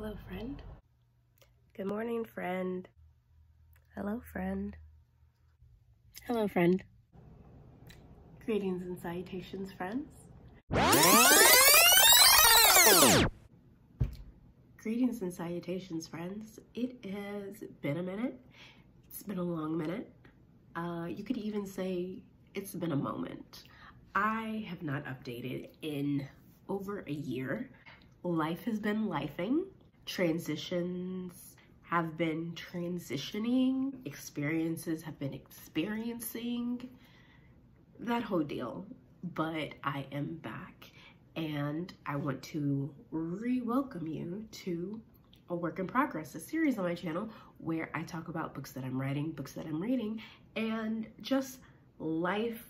Hello, friend. Good morning, friend. Hello, friend. Hello, friend. Greetings and salutations, friends. Greetings and salutations, friends. It has been a minute. It's been a long minute. Uh, you could even say it's been a moment. I have not updated in over a year. Life has been lifing. Transitions have been transitioning. Experiences have been experiencing. That whole deal. But I am back and I want to re-welcome you to a work in progress, a series on my channel where I talk about books that I'm writing, books that I'm reading, and just life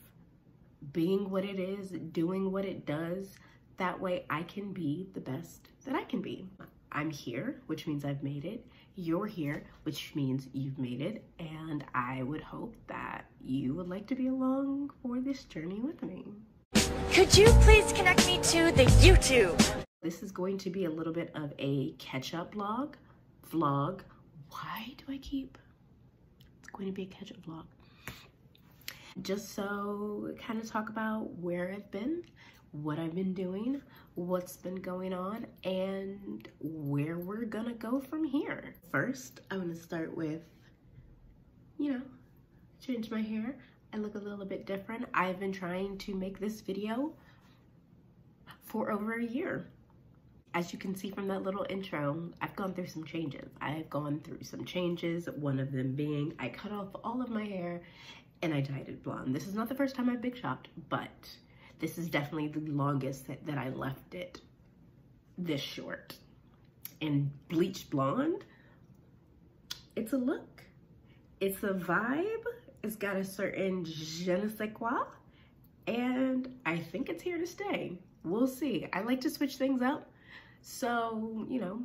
being what it is, doing what it does. That way I can be the best that I can be. I'm here, which means I've made it. You're here, which means you've made it. And I would hope that you would like to be along for this journey with me. Could you please connect me to the YouTube? This is going to be a little bit of a catch-up vlog. Vlog. Why do I keep... It's going to be a catch-up vlog. Just so kind of talk about where I've been, what I've been doing, what's been going on, and where we're gonna go from here. First, I'm gonna start with, you know, change my hair. I look a little bit different. I've been trying to make this video for over a year. As you can see from that little intro, I've gone through some changes. I've gone through some changes, one of them being I cut off all of my hair and I dyed it blonde. This is not the first time I've big chopped, but this is definitely the longest that, that I left it this short. And bleached blonde, it's a look. It's a vibe. It's got a certain je ne sais quoi. And I think it's here to stay. We'll see. I like to switch things up. So, you know,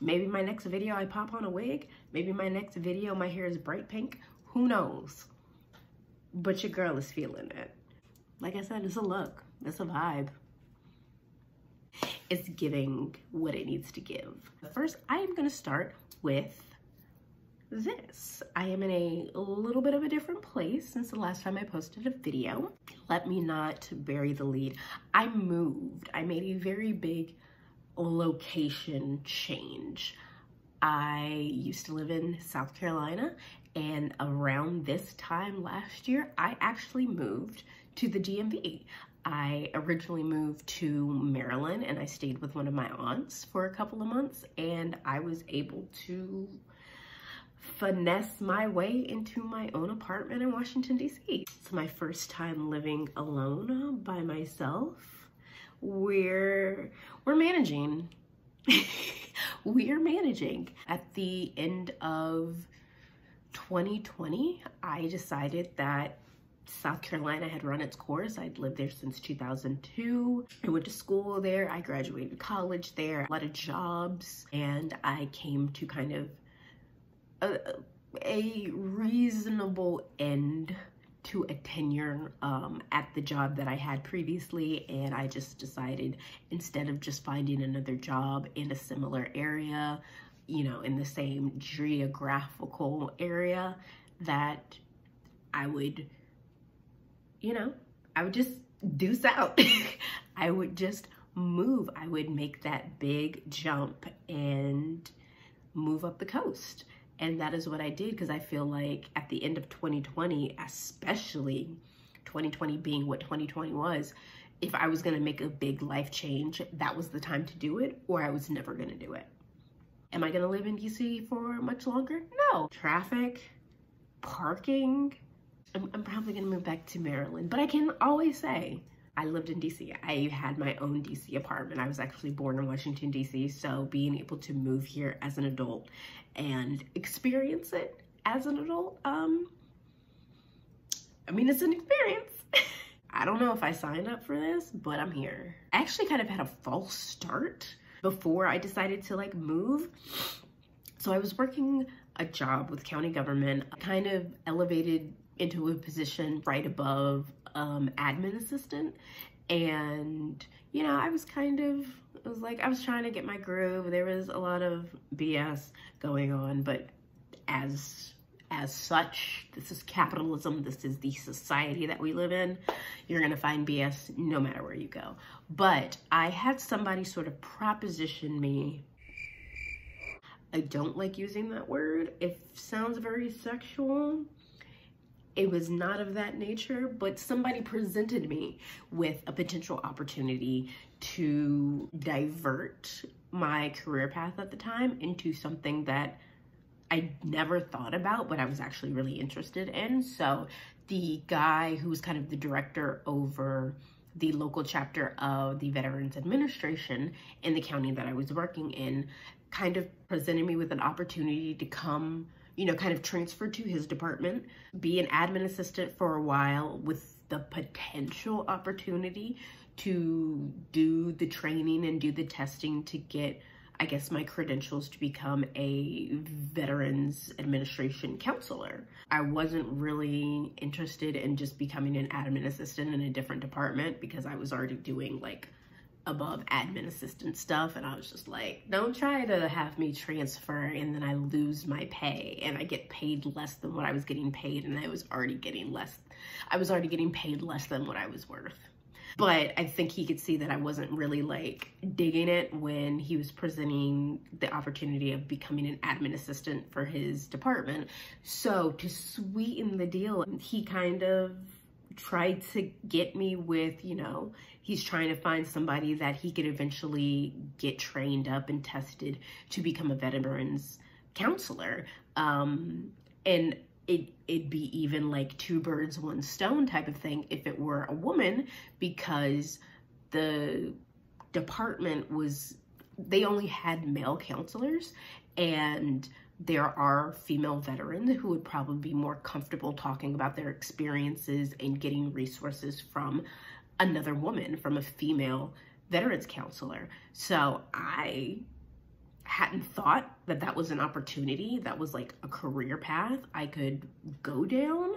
maybe my next video I pop on a wig. Maybe my next video my hair is bright pink. Who knows? But your girl is feeling it. Like I said, it's a look. It's a vibe. It's giving what it needs to give. First, I am to start with this. I am in a little bit of a different place since the last time I posted a video. Let me not bury the lead. I moved. I made a very big location change. I used to live in South Carolina and around this time last year, I actually moved to the DMV. I originally moved to Maryland and I stayed with one of my aunts for a couple of months and I was able to finesse my way into my own apartment in Washington, D.C. It's my first time living alone by myself. We're, we're managing. we're managing. At the end of 2020, I decided that South Carolina had run its course. I'd lived there since 2002. I went to school there. I graduated college there, a lot of jobs, and I came to kind of a, a reasonable end to a tenure um, at the job that I had previously and I just decided instead of just finding another job in a similar area, you know, in the same geographical area that I would you know, I would just deuce out. I would just move. I would make that big jump and move up the coast. And that is what I did because I feel like at the end of 2020, especially 2020 being what 2020 was, if I was going to make a big life change, that was the time to do it or I was never going to do it. Am I going to live in DC for much longer? No. Traffic, parking, I'm, I'm probably gonna move back to Maryland, but I can always say I lived in DC. I had my own DC apartment. I was actually born in Washington, DC. So being able to move here as an adult and experience it as an adult, um, I mean, it's an experience. I don't know if I signed up for this, but I'm here. I actually kind of had a false start before I decided to like move. So I was working a job with county government, kind of elevated into a position right above um, admin assistant. And, you know, I was kind of, it was like, I was trying to get my groove. There was a lot of BS going on, but as as such. This is capitalism. This is the society that we live in. You're to find BS no matter where you go. But I had somebody sort of proposition me. I don't like using that word. It sounds very sexual. It was not of that nature, but somebody presented me with a potential opportunity to divert my career path at the time into something that I never thought about, but I was actually really interested in. So the guy who was kind of the director over the local chapter of the Veterans Administration in the county that I was working in kind of presented me with an opportunity to come, you know, kind of transfer to his department, be an admin assistant for a while with the potential opportunity to do the training and do the testing to get I guess, my credentials to become a Veterans Administration counselor. I wasn't really interested in just becoming an admin assistant in a different department because I was already doing like above admin assistant stuff and I was just like, don't try to have me transfer and then I lose my pay and I get paid less than what I was getting paid and I was already getting less, I was already getting paid less than what I was worth but I think he could see that I wasn't really like digging it when he was presenting the opportunity of becoming an admin assistant for his department. So to sweeten the deal, he kind of tried to get me with, you know, he's trying to find somebody that he could eventually get trained up and tested to become a veterans counselor. Um, and it, it'd be even like two birds, one stone type of thing if it were a woman because the department was, they only had male counselors and there are female veterans who would probably be more comfortable talking about their experiences and getting resources from another woman, from a female veterans counselor. So I hadn't thought that that was an opportunity that was like a career path I could go down.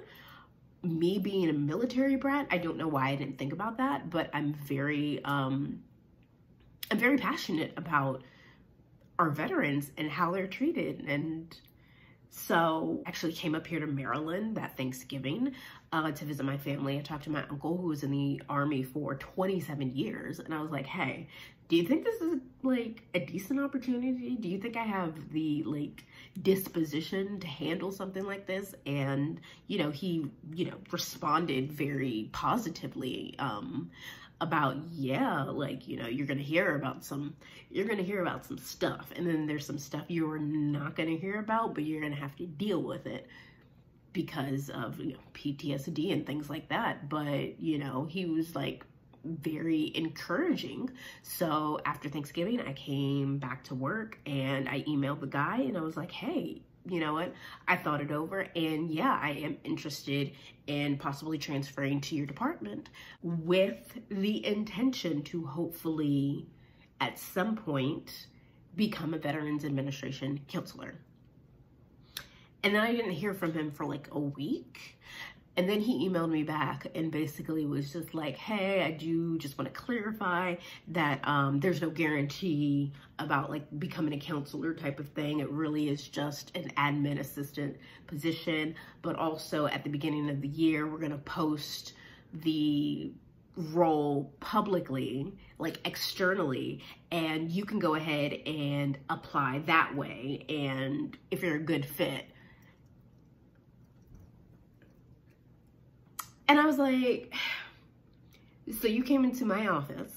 Me being a military brat, I don't know why I didn't think about that, but I'm very, um, I'm very passionate about our veterans and how they're treated. And so actually came up here to Maryland that Thanksgiving to visit my family. I talked to my uncle who was in the army for 27 years. And I was like, hey, do you think this is like a decent opportunity? Do you think I have the like disposition to handle something like this? And, you know, he, you know, responded very positively um, about, yeah, like, you know, you're going to hear about some, you're going to hear about some stuff. And then there's some stuff you're not going to hear about, but you're going to have to deal with it because of you know, PTSD and things like that. But, you know, he was like, very encouraging. So after Thanksgiving, I came back to work and I emailed the guy and I was like, hey, you know what? I thought it over and yeah, I am interested in possibly transferring to your department with the intention to hopefully at some point become a Veterans Administration counselor. And then I didn't hear from him for like a week. And then he emailed me back and basically was just like, hey, I do just want to clarify that um, there's no guarantee about like becoming a counselor type of thing. It really is just an admin assistant position. But also at the beginning of the year, we're going to post the role publicly, like externally, and you can go ahead and apply that way. And if you're a good fit, And I was like, so you came into my office,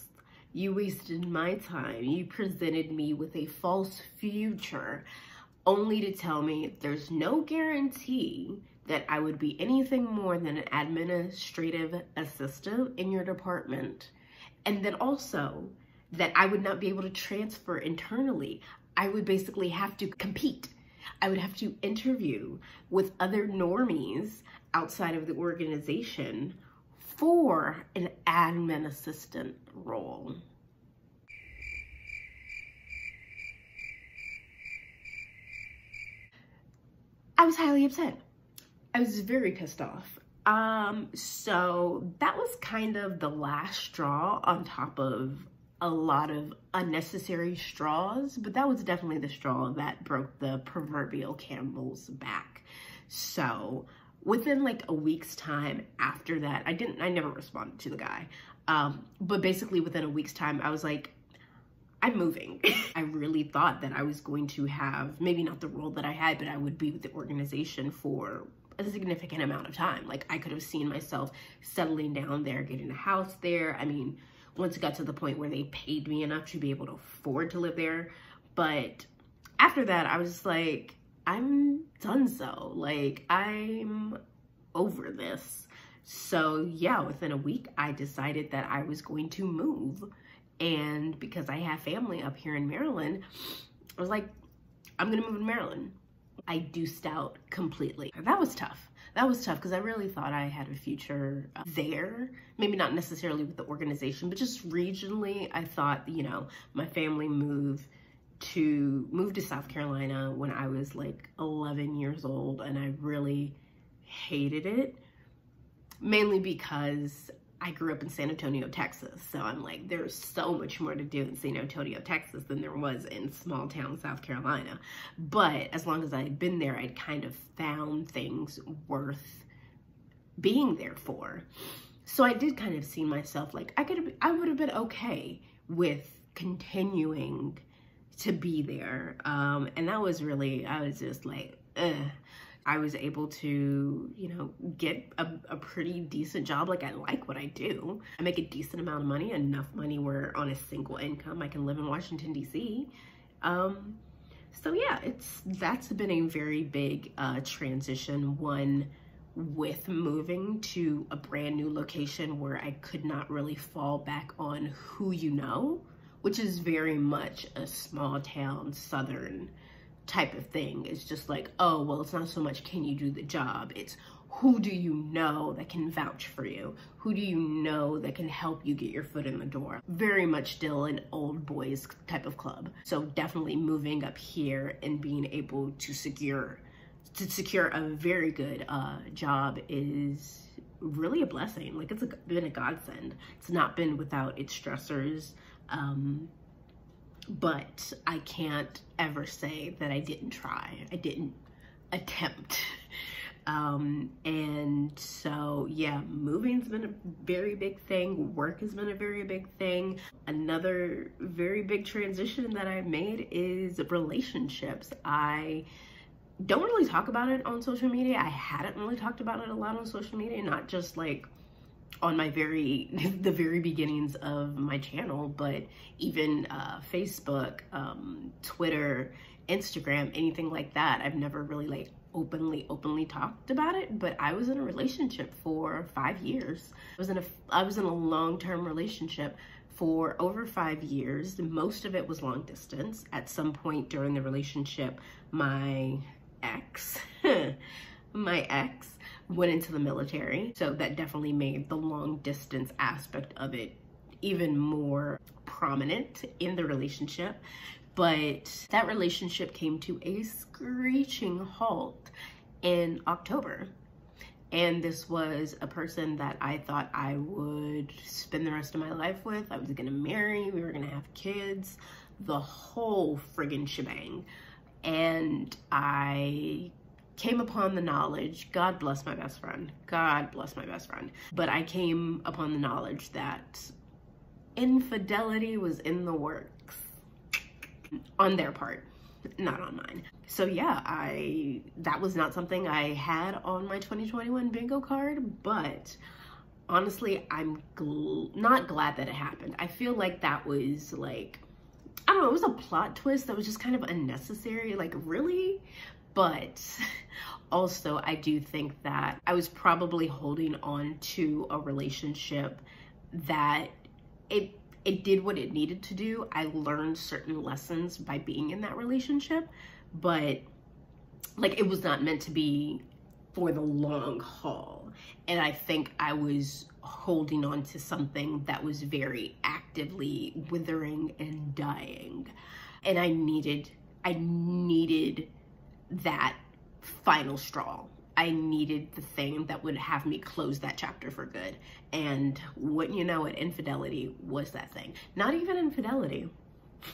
you wasted my time, you presented me with a false future, only to tell me there's no guarantee that I would be anything more than an administrative assistant in your department. And then also that I would not be able to transfer internally. I would basically have to compete. I would have to interview with other normies outside of the organization for an admin assistant role. I was highly upset. I was very pissed off. Um, so that was kind of the last straw on top of a lot of unnecessary straws, but that was definitely the straw that broke the proverbial camel's back. So within like a week's time after that, I didn't, I never responded to the guy. Um, but basically within a week's time, I was like, I'm moving. I really thought that I was going to have, maybe not the role that I had, but I would be with the organization for a significant amount of time. Like I could have seen myself settling down there, getting a house there. I mean, once it got to the point where they paid me enough to be able to afford to live there. But after that, I was just like, I'm done so. Like I'm over this. So yeah, within a week, I decided that I was going to move. And because I have family up here in Maryland, I was like, I'm gonna move to Maryland. I deuced out completely. That was tough. That was tough because I really thought I had a future uh, there. Maybe not necessarily with the organization, but just regionally, I thought, you know, my family moved to move to South Carolina when I was like 11 years old and I really hated it mainly because I grew up in San Antonio, Texas. So I'm like, there's so much more to do in San Antonio, Texas than there was in small town South Carolina. But as long as I had been there, I'd kind of found things worth being there for. So I did kind of see myself like I could I would have been okay with continuing to be there. Um, and that was really, I was just like, ugh. I was able to, you know, get a, a, pretty decent job. Like I like what I do. I make a decent amount of money, enough money where on a single income I can live in Washington, D.C. Um, so yeah, it's that's been a very big uh, transition. One with moving to a brand new location where I could not really fall back on who you know, which is very much a small town southern type of thing. It's just like, oh, well, it's not so much can you do the job, it's who do you know that can vouch for you? Who do you know that can help you get your foot in the door? Very much still an old boys type of club. So definitely moving up here and being able to secure to secure a very good uh, job is really a blessing. Like it's a, been a godsend. It's not been without its stressors. Um, but I can't ever say that I didn't try. I didn't attempt. Um, and so, yeah, moving's been a very big thing. Work has been a very big thing. Another very big transition that I've made is relationships. I don't really talk about it on social media. I hadn't really talked about it a lot on social media, not just like on my very the very beginnings of my channel but even uh, facebook um, twitter instagram anything like that i've never really like openly openly talked about it but i was in a relationship for five years. I was in a i was in a long-term relationship for over five years. Most of it was long distance. At some point during the relationship my ex my ex went into the military. So that definitely made the long distance aspect of it even more prominent in the relationship. But that relationship came to a screeching halt in October. And this was a person that I thought I would spend the rest of my life with. I was gonna marry, we were gonna have kids, the whole friggin' shebang. And I came upon the knowledge, God bless my best friend, God bless my best friend, but I came upon the knowledge that infidelity was in the works on their part, not on mine. So yeah, I that was not something I had on my 2021 bingo card, but honestly, I'm gl not glad that it happened. I feel like that was like I don't know, it was a plot twist that was just kind of unnecessary. Like, really? But also, I do think that I was probably holding on to a relationship that it it did what it needed to do. I learned certain lessons by being in that relationship, but like it was not meant to be for the long haul. And I think I was holding on to something that was very actively withering and dying. And I needed I needed that final straw. I needed the thing that would have me close that chapter for good. And wouldn't you know it, infidelity was that thing. Not even infidelity,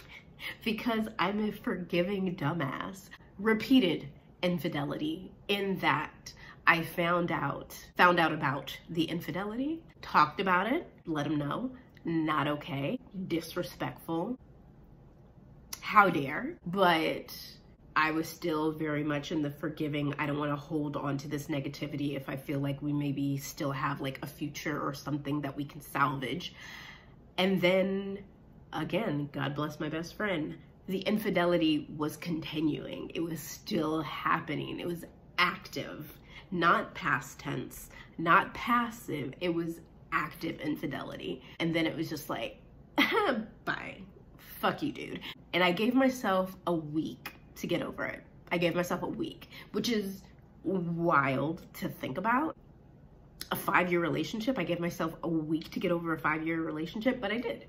because I'm a forgiving dumbass. Repeated infidelity in that I found out, found out about the infidelity, talked about it, let him know, not okay, disrespectful, how dare, but I was still very much in the forgiving. I don't want to hold on to this negativity if I feel like we maybe still have like a future or something that we can salvage. And then again, God bless my best friend, the infidelity was continuing. It was still happening. It was active, not past tense, not passive. It was active infidelity. And then it was just like, bye. Fuck you, dude. And I gave myself a week to get over it. I gave myself a week, which is wild to think about. A five year relationship, I gave myself a week to get over a five year relationship, but I did.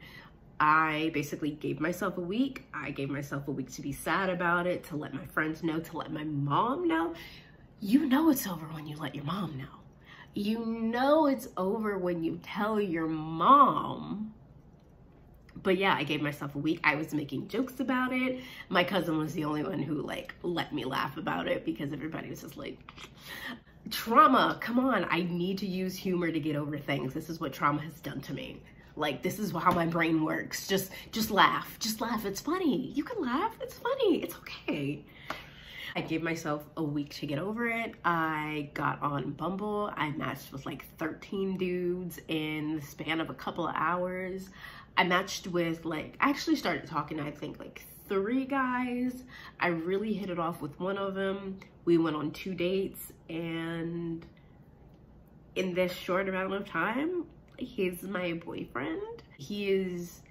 I basically gave myself a week. I gave myself a week to be sad about it, to let my friends know, to let my mom know. You know it's over when you let your mom know. You know it's over when you tell your mom but yeah, I gave myself a week. I was making jokes about it. My cousin was the only one who like let me laugh about it because everybody was just like, trauma, come on. I need to use humor to get over things. This is what trauma has done to me. Like this is how my brain works. Just just laugh. Just laugh. It's funny. You can laugh. It's funny. It's okay. I gave myself a week to get over it. I got on Bumble. I matched with like 13 dudes in the span of a couple of hours. I matched with like, I actually started talking, I think like three guys. I really hit it off with one of them. We went on two dates and in this short amount of time, he's my boyfriend. He is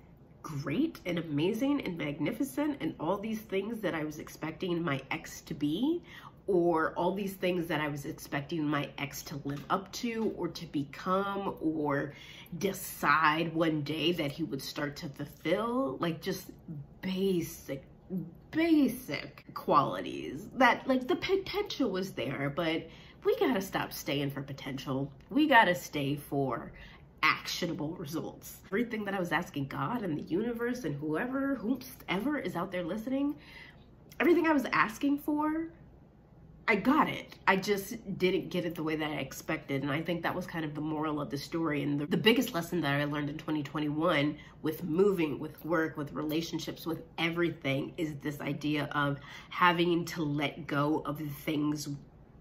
great and amazing and magnificent and all these things that I was expecting my ex to be or all these things that I was expecting my ex to live up to or to become or decide one day that he would start to fulfill like just basic basic qualities that like the potential was there but we gotta stop staying for potential. We gotta stay for actionable results. Everything that i was asking god and the universe and whoever whoever is out there listening everything i was asking for I got it. I just didn't get it the way that I expected. And I think that was kind of the moral of the story. And the, the, biggest lesson that I learned in 2021 with moving, with work, with relationships, with everything is this idea of having to let go of the things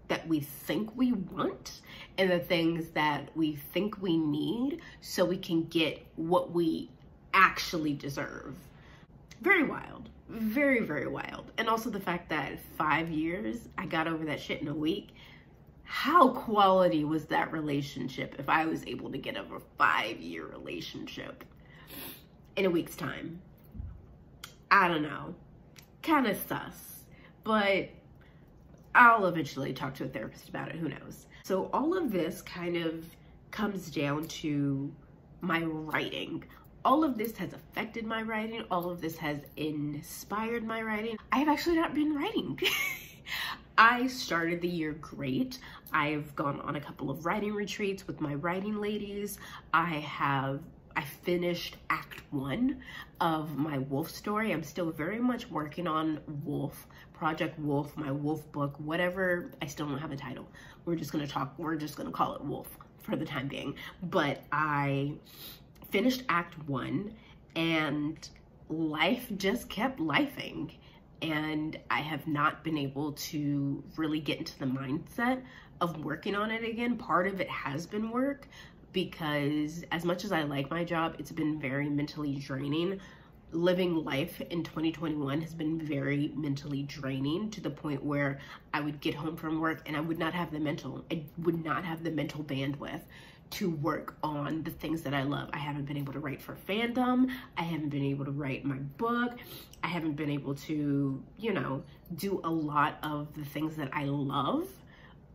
that we think we want and the things that we think we need so we can get what we actually deserve. Very wild very, very wild. And also the fact that five years, I got over that shit in a week. How quality was that relationship if I was able to get over a five year relationship in a week's time? I don't know. Kind of sus. But I'll eventually talk to a therapist about it. Who knows? So all of this kind of comes down to my writing all of this has affected my writing. All of this has inspired my writing. I have actually not been writing. I started the year great. I've gone on a couple of writing retreats with my writing ladies. I have I finished act one of my wolf story. I'm still very much working on Wolf, Project Wolf, my wolf book, whatever. I still don't have a title. We're just gonna talk, we're just gonna call it Wolf for the time being. But I finished act one and life just kept lifing and I have not been able to really get into the mindset of working on it again. Part of it has been work because as much as I like my job, it's been very mentally draining. Living life in 2021 has been very mentally draining to the point where I would get home from work and I would not have the mental, I would not have the mental bandwidth to work on the things that I love. I haven't been able to write for fandom. I haven't been able to write my book. I haven't been able to, you know, do a lot of the things that I love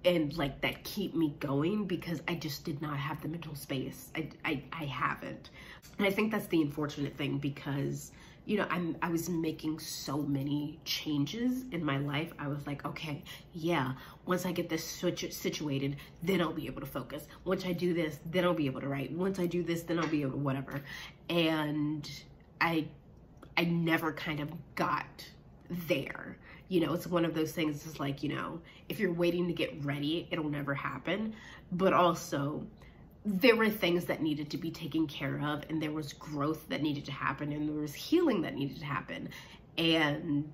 and like that keep me going because I just did not have the mental space. I, I, I haven't. And I think that's the unfortunate thing because you know, I'm, I was making so many changes in my life. I was like, okay, yeah, once I get this switch situated, then I'll be able to focus. Once I do this, then I'll be able to write. Once I do this, then I'll be able to whatever. And I, I never kind of got there. You know, it's one of those things, it's like, you know, if you're waiting to get ready, it'll never happen. But also, there were things that needed to be taken care of and there was growth that needed to happen and there was healing that needed to happen. And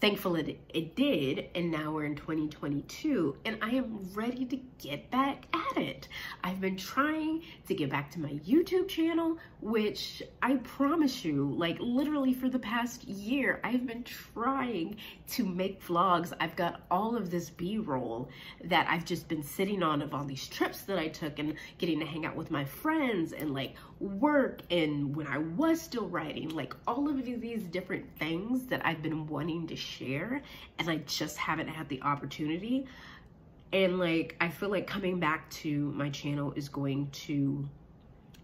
thankfully it, it did and now we're in 2022 and i am ready to get back at it. I've been trying to get back to my youtube channel which i promise you like literally for the past year i've been trying to make vlogs. I've got all of this b-roll that i've just been sitting on of all these trips that i took and getting to hang out with my friends and like work and when i was still writing like all of these different things that i've been wanting to share and I just haven't had the opportunity. And like, I feel like coming back to my channel is going to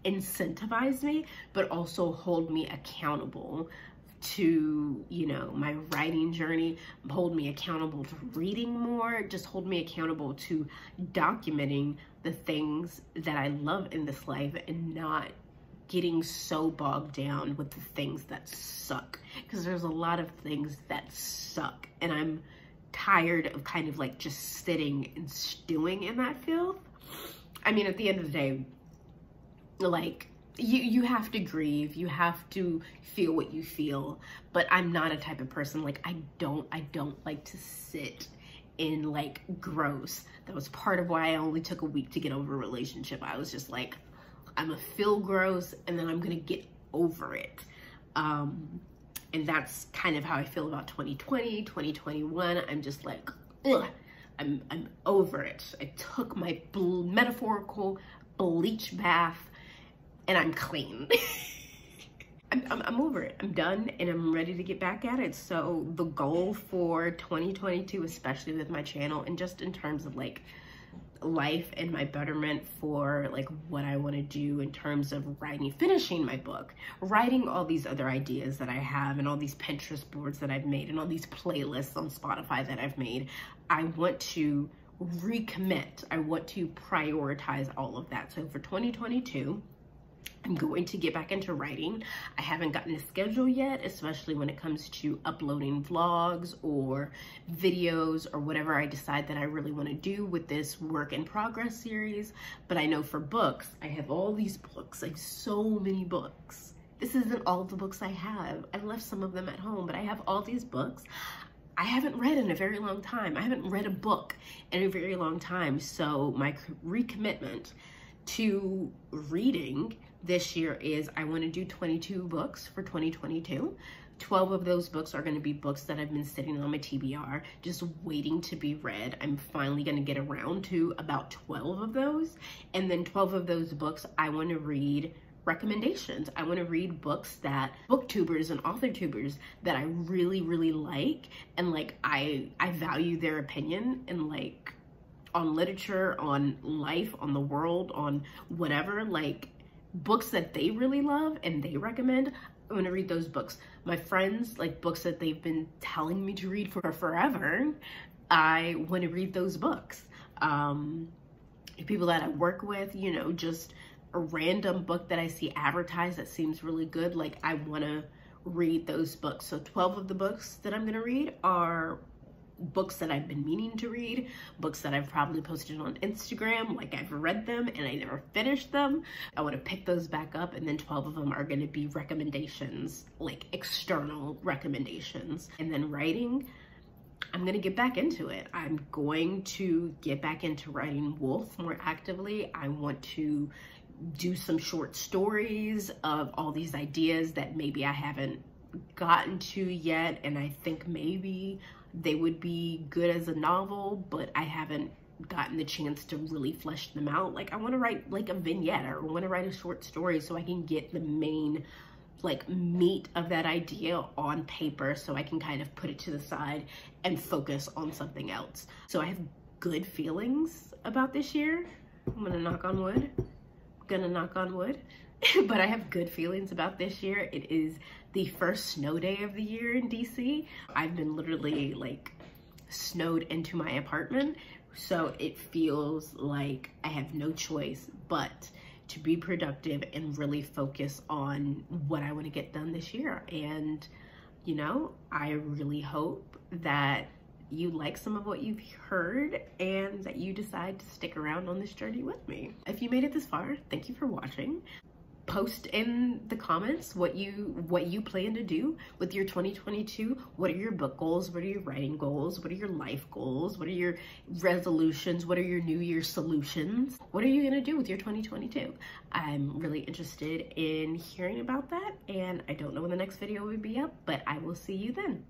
incentivize me, but also hold me accountable to, you know, my writing journey, hold me accountable to reading more, just hold me accountable to documenting the things that I love in this life and not getting so bogged down with the things that suck because there's a lot of things that suck and I'm tired of kind of like just sitting and stewing in that filth. I mean, at the end of the day, like you you have to grieve, you have to feel what you feel, but I'm not a type of person like I don't I don't like to sit in like gross. That was part of why I only took a week to get over a relationship. I was just like I'm gonna feel gross and then I'm gonna get over it. Um, and that's kind of how I feel about 2020, 2021. I'm just like, ugh, I'm, I'm over it. I took my metaphorical bleach bath and I'm clean. I'm, I'm, I'm, over it. I'm done and I'm ready to get back at it. So the goal for 2022, especially with my channel and just in terms of like life and my betterment for like what I want to do in terms of writing, finishing my book, writing all these other ideas that I have and all these Pinterest boards that I've made and all these playlists on Spotify that I've made. I want to recommit. I want to prioritize all of that. So for 2022, I'm going to get back into writing. I haven't gotten a schedule yet, especially when it comes to uploading vlogs or videos or whatever I decide that I really want to do with this work in progress series. But I know for books, I have all these books. I have so many books. This isn't all the books I have. I left some of them at home, but I have all these books. I haven't read in a very long time. I haven't read a book in a very long time. So my recommitment to reading this year is I want to do 22 books for 2022. 12 of those books are going to be books that I've been sitting on my TBR, just waiting to be read. I'm finally going to get around to about 12 of those. And then 12 of those books, I want to read recommendations. I want to read books that booktubers and author tubers that I really, really like. And like, I, I value their opinion and like, on literature, on life, on the world, on whatever, like books that they really love and they recommend, I'm gonna read those books. My friends, like books that they've been telling me to read for forever, I wanna read those books. Um, people that I work with, you know, just a random book that I see advertised that seems really good, like I wanna read those books. So 12 of the books that I'm gonna read are books that I've been meaning to read, books that I've probably posted on Instagram, like I've read them and I never finished them. I want to pick those back up and then 12 of them are going to be recommendations, like external recommendations. And then writing, I'm going to get back into it. I'm going to get back into writing Wolf more actively. I want to do some short stories of all these ideas that maybe I haven't gotten to yet and I think maybe they would be good as a novel, but I haven't gotten the chance to really flesh them out. Like I want to write like a vignette or I want to write a short story so I can get the main like meat of that idea on paper so I can kind of put it to the side and focus on something else. So I have good feelings about this year. I'm gonna knock on wood. I'm gonna knock on wood. but I have good feelings about this year. It is the first snow day of the year in DC. I've been literally like snowed into my apartment. So it feels like I have no choice but to be productive and really focus on what I want to get done this year. And, you know, I really hope that you like some of what you've heard and that you decide to stick around on this journey with me. If you made it this far, thank you for watching post in the comments what you what you plan to do with your 2022 what are your book goals? What are your writing goals? What are your life goals? What are your resolutions? What are your new year solutions? What are you going to do with your 2022 i'm really interested in hearing about that and i don't know when the next video will be up but i will see you then